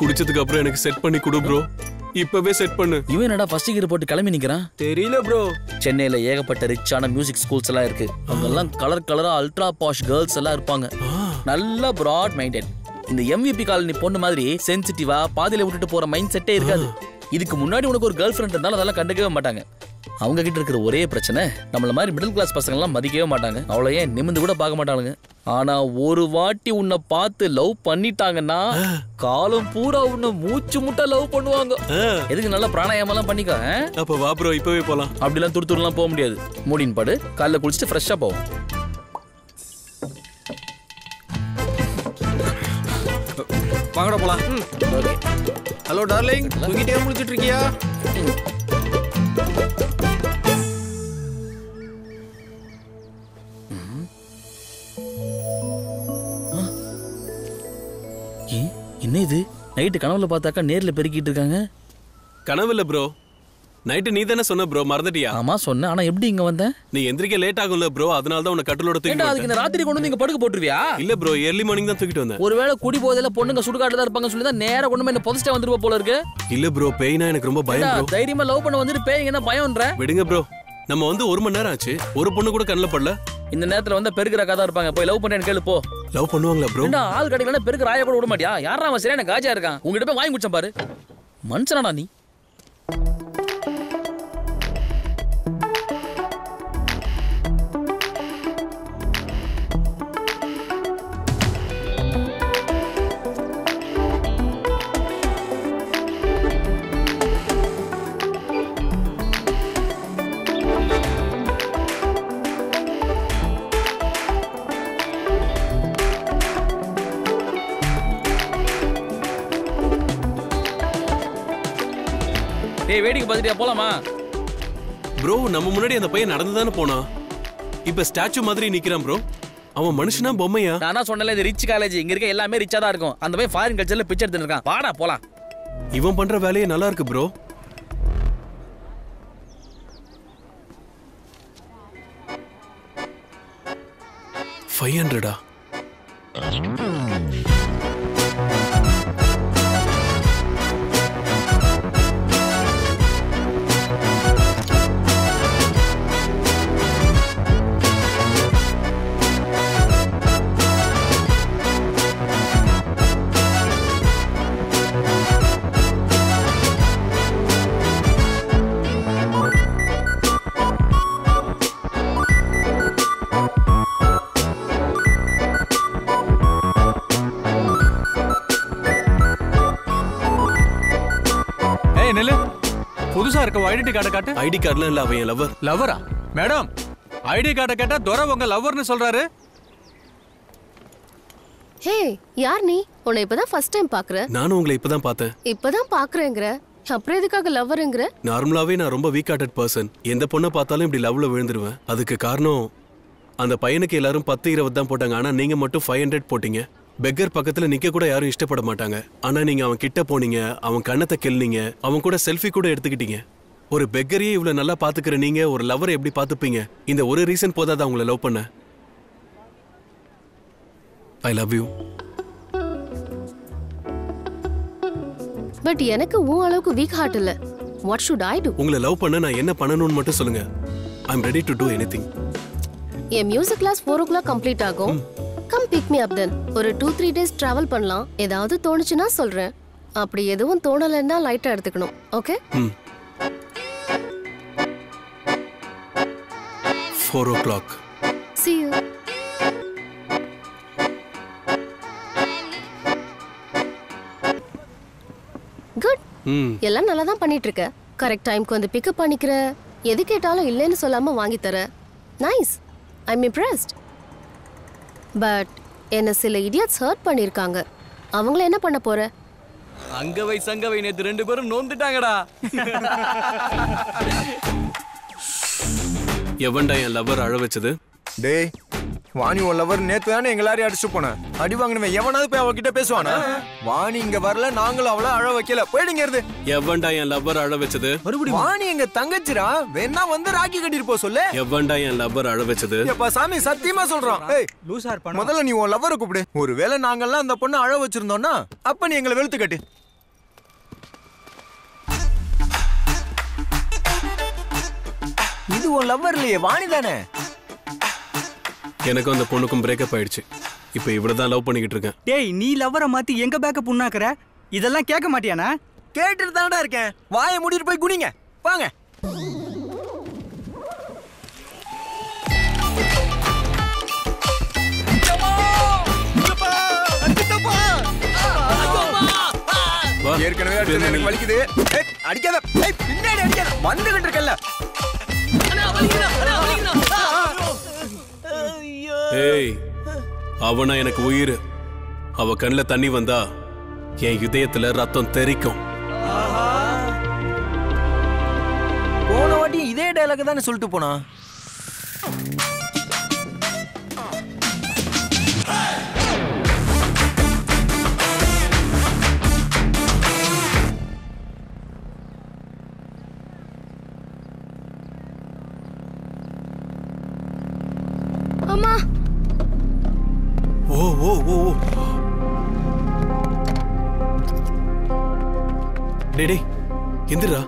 குடிச்சதுக்கு அப்புறம் எனக்கு செட் பண்ணி கொடு ப்ரோ இப்பவே செட் பண்ணு. இவன் என்னடா ஃபர்ஸ்ட் கியர் போட்டு கிளம்பி நிக்கிறான்? தெரியல ப்ரோ சென்னையில ஏகப்பட்ட ரிச்சான மியூசிக் ஸ்கூல்ஸ் எல்லாம் இருக்கு. அங்கெல்லாம் கலர் கலரா அல்ட்ரா பாஷ் கேர்ள்ஸ் எல்லாம் இருப்பாங்க. நல்ல பிராட் மைண்டட் இந்த எம்விபி காலனி பொண்ணு மாதிரி சென்சிட்டிவா பாதியில விட்டுட்டு போற மைண்ட் செட்டே இருக்காது. இதுக்கு முன்னாடி உனக்கு ஒரு கேர்ள் ஃப்ரெண்ட் இருந்தாலும் அதெல்லாம் கண்டுக்கவே மாட்டாங்க. அவங்க கிட்ட இருக்கிற ஒரே பிரச்சனை நம்மள மாதிரி மிடில் கிளாஸ் பசங்க எல்லாம் மதிக்கவே மாட்டாங்க. அவ்வளோ ஏன் நிமிந்து கூட பார்க்க மாட்டானுங்க ஆனா ஒரு வாட்டி உன்னை பார்த்து லவ் பண்ணிட்டாங்கன்னா காலம் பூரா உன்னை மூச்சு முட்டை லவ் பண்ணுவாங்க. எதுக்கு நல்லா பிராணாயாமம் எல்லாம் பண்ணிக்கோ? அப்ப வா ப்ரோ இப்பவே போலாம். அப்படிலாம் துரு துருலாம் போக முடியாது. மூடின் பாடு. காலைல குளிச்சுட்டு ஃப்ரெஷ்ஷாக போவோம் வாங்கடா போலாம். ஹலோ டார்லிங் தூங்கிட்டே முடிச்சிட்டு இருக்கியா? நைட்டு கனவுல பார்த்தாக்கா நேர்ல பெருக்கிட்டு இருக்காங்க. கனவு ப்ரோ நைட்டு நீ தானே சொன்ன ப்ரோ மறந்துட்டியா? ஆமா சொன்னேன். ஆனா எப்படி இங்க வந்தேன் நீ எந்திரிக்க லேட் ஆகும்ல ப்ரோ அதனால தான் உன்னை கட்டிலோட ஏன்டா அதுக்கு. இந்த ராத்திரி கொண்டு வந்து இங்க படுக்க போட்டுருவியா? இல்ல ப்ரோ ஏர்லி மார்னிங் தான் தூக்கிட்டு வந்தேன். ஒருவேளை குடி போதையில பொண்ணுங்க சுடுகாட்டுல தான் இருப்பாங்க சொல்லி தான் நேரா கொண்டு போய் என்ன புதைச்சிட்டே வந்துருவா போல இருக்கு. இல்ல ப்ரோ பேய்னா எனக்கு ரொம்ப பயம் ப்ரோ தைரியமா லவ் பண்ண வந்துட்டு பேய் என்ன பயம்ன்ற? விடுங்க ப்ரோ நம்ம வந்து ஒரு மணி நேரம் ஆச்சு. ஒரு பொண்ணு கூட கண்ணில் படல. இந்த நேரத்துல வந்து பெருக்கிற கதை இருப்பாங்க. போய் லவ் பண்ணேன்னு கேளு போ. லவ் பண்ணுவாங்களா ப்ரோ ஆள் கிடைக்கலன்னா பெருக்கு ராய கூட விட மாட்டியா? யாரா அவன் சரியான காஜா இருக்கான்? உங்ககிட்ட போய் வாங்கி குடிச்சேன் பாரு. மனுஷனாடா நீ? வேடிக்கை பார்த்துட்டியா? போலாமா? ப்ரோ நம்ம முன்னாடி அந்த பையன் நடந்து தானே போனான் இப்ப ஸ்டாச்சு மாதிரி நிக்கிறான் ப்ரோ. அவன் மனுஷனா பொம்மையா? நானா சொன்னல இது ரிச் காலேஜ் இங்க இருக்க எல்லாமே ரிச்சா தான் இருக்கும். அந்த போய் ஃபாரின் கல்ச்சர்ல பிச்சை எடுத்துட்டு இருக்கான். வாடா போலாம். இவன் பண்ற வேலையே நல்லா இருக்கு ப்ரோ. ஃபைவ் ஹண்ட்ரடா இருக்க ஐடென்டி கார்டை காட்டு. ஐடி கார்டுலாம் இல்ல அவன் என் லவர் லவ்வரா மேடம் ஐடி கார்டை கேட்டா துரை உங்க லவ்வர்னு சொல்றாரு. ஹே யார் நீ? உன்னை இப்பதான் ஃபர்ஸ்ட் டைம் பாக்குற நானும் உங்களை இப்பதான் பார்த்தேன். இப்பதான் பாக்குறேங்கிற அப்புறம் எதுக்காக லவ்வருங்கிற நார்மலாவே நான் ரொம்ப வீக் ஹார்ட்டட் பர்சன் எந்த பொண்ணை பார்த்தாலும் இப்படி லவ்ல விழுந்துருவேன். அதுக்கு காரணம் அந்த பையனுக்கு எல்லாரும் பத்து இருபது தான் போட்டாங்க. ஆனா நீங்க மட்டும் ஃபைவ் ஹண்ட்ரட் போட்டீங்க. பெக்கர் பக்கத்துல நிக்க கூட யாரும் இஷ்டப்பட மாட்டாங்க. ஆனா நீங்க அவன் கிட்ட போனீங்க அவன் கண்ணத்தை கிள்னீங்க அவன் கூட செல்ஃபி கூட எடுத்துக்கிட்டீங்க. ஒரு பெக்கரையே இவ்வளவு நல்லா பாத்துக்கிற நீங்க ஒரு லவரை எப்படி பாத்துப்பீங்க? இந்த ஒரு ரீசன் போதாதா உங்களை லவ் பண்ண? ஐ லவ் யூ பட் எனக்கு உன் அளவுக்கு வீக் ஹார்ட் இல்ல. வாட் ஷுட் ஐ டு உங்களை லவ் பண்ண நான் என்ன பண்ணணும்னு மட்டும் சொல்லுங்க. I am ready to do anything N music class four o'clock complete ஆகும் come pick me up then ஒரு டூ த்ரீ டேஸ் டிராவல் பண்ணலாம். ஏதாவது தோணுச்சுன்னா சொல்றேன். அப்படி எதுவும் தோணலைன்னா லைட்டா எடுத்துக்கணும். Okay four o'clock see you. Good ம் எல்லாம் நல்லா தான் பண்ணிட்டு இருக்க கரெக்ட் டைம்க்கு வந்து பிக்கப் பண்ணிக்கிற. எது கேட்டாலும் இல்லைன்னு சொல்லாம வாங்கி தர. Nice I am impressed but என்ன சில இடியட்ஸ் ஹர்ட் பண்ணியிருக்காங்க அவங்கள என்ன பண்ண போற? அங்கவை சங்கவை நேத்து ரெண்டு பேரும் நோந்துட்டாங்கடா எவன்டா என் லவர் அழ வச்சது? டேய் வாணி உன் லவர் நேத்து தானே எங்க எல்லாரையும் அடிச்சு போனேன் அடி வாங்கினவன் எவனாவது போய் அவகிட்ட பேசுவானா? வாணி இங்க வரல நாங்களும் அவளை அழ வைக்கல. போயிடுங்க இருந்து எவன்டா என் லவர் அழ வச்சது? வாணி எங்க தங்கச்சிரா வேணா வந்து ராக்கி கட்டிட்டு போ சொல்லு. எவன்டா என் லவர் அழ வச்சது? எப்பா சாமி சத்தியமா சொல்றான். ஏய் லூசா இருப்பானா? முதல்ல நீ உன் லவ்வரை கூப்பிடு. ஒருவேளை நாங்கெல்லாம் அந்த பொண்ணை அழ வச்சிருந்தோம்னா அப்ப நீ எங்களை வெளுத்து கட்டு. அது உன் லவ்வர் இல்லையே வாணி தானே? எனக்கும் அந்த பொண்ணுக்கும் பிரேக்கப் ஆயிடுச்சு. இப்போ தான் லவ் பண்ணிக்கிட்டு இருக்கேன். டேய் நீ லவ்வரை மாத்தி எங்க பேக்கப் உண்ணாக்குற? இதெல்லாம் கேட்க மாட்டியானா கேட்டுட்டு தானடா இருக்கேன். வாயை மூடிட்டு போய் குனிங்க. வாங்க. ஏற்கனவே அடிச்சது எனக்கு வலிக்குது. ஏய், அடிக்காத. ஏய், பின்னாடி அடிக்காத. வந்துகிட்டு இருக்கல்ல. ஏய் அவனா எனக்கு உயிர். அவ கண்ணில் தண்ணி வந்தா என் இதயத்துல ரத்தம் தெறிக்கும். போன வாட்டி இதே டைலாக் தானே சொல்லிட்டு போனா டேடே டேய் எந்திரா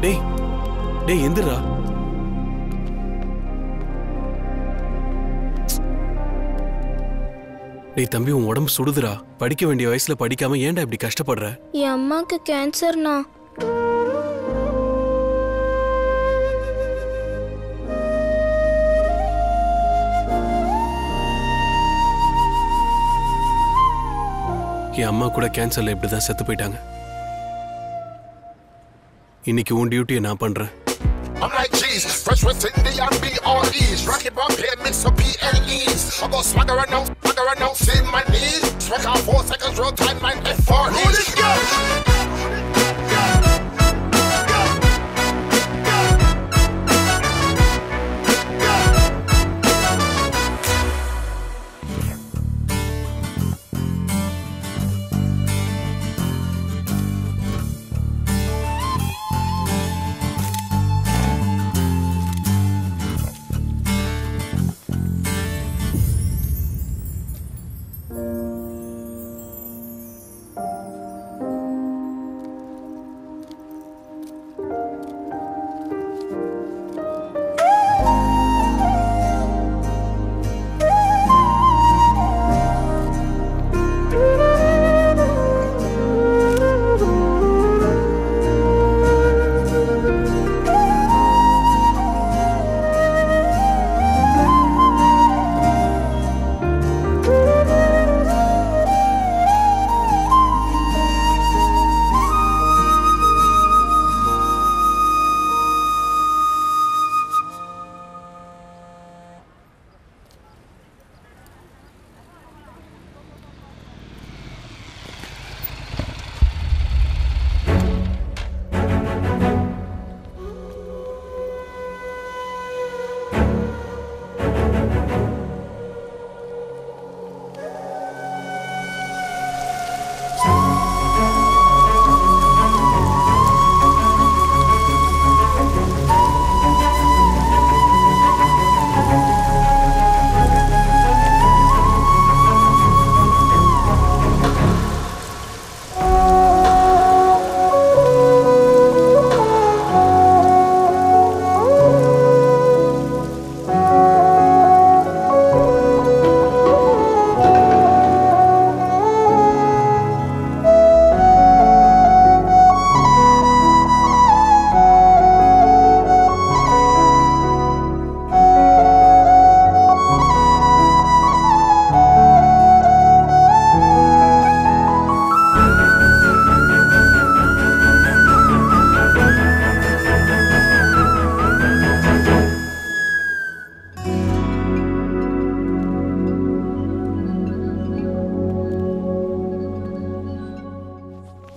டேய் டேய் எந்திரா டேய் தம்பி உன் உடம்பு சுடுதுடா. படிக்க வேண்டிய வயசுல படிக்காம ஏன்டா இப்படி கஷ்டப்படுற? என் அம்மாக்கு கேன்சர்னா என் அம்மா கூட கேன்சர்ல இப்படிதான் செத்து போயிட்டாங்க இன்னைக்கு உன் டியூட்டியை நான் பண்றேன் I'm like cheese, fresh West Indian B.R.E.s. Rock it up here, mix up P.L.E.s. I go swagger and out, swagger and out, see my knees. Swag on four seconds, roll time, my F4.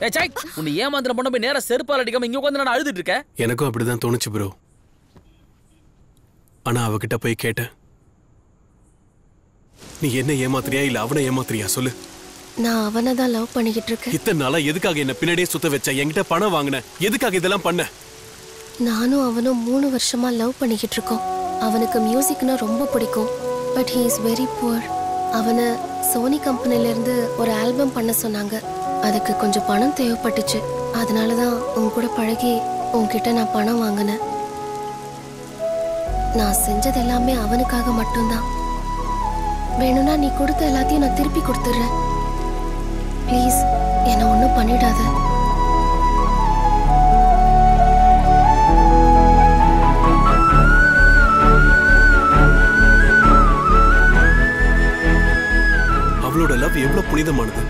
ஏ சாய் உன்னை ஏமாந்திர பொண்ணு போய் நேரா செருப்பால் அடிக்காம இங்க உட்காந்து நான் அழுதுட்டு இருக்க? எனக்கும் அப்படிதான் தோணுச்சு ப்ரோ ஆனா அவகிட்ட போய் கேட்டேன். நீ என்ன ஏமாத்துறியா இல்ல அவனை ஏமாத்துறியா? சொல்லு. நான் அவனை தான் லவ் பண்ணிக்கிட்டு இருக்கேன். இத்தனை நாளா எதுக்காக என்ன பின்னாடியே சுத்த வச்ச? என்கிட்ட பணம் வாங்கின. எதுக்காக இதெல்லாம் பண்ண? நானும் அவனும் மூணு வருஷமா லவ் பண்ணிக்கிட்டு இருக்கோம். அவனுக்கு மியூசிக்னா ரொம்ப பிடிக்கும். But he is very poor அவனை சோனி கம்பெனில இருந்து ஒரு ஆல்பம் பண்ண சொன்னாங்க. அதுக்கு கொஞ்சம் பணம் தேவைப்பட்டுச்சு. அதனால தான் உன் கூட பழகி உன்கிட்ட நான் பணம் வாங்கினேன். நான் செஞ்சது எல்லாமே அவனுக்காக மட்டும்தான். வேணும்னா நீ கொடுத்த எல்லாத்தையும் நான் திருப்பி கொடுத்துட்றேன். ப்ளீஸ் என்னை ஒன்றும் பண்ணிடாத. அவளோட லவ் எவ்வளோ புனிதமானது?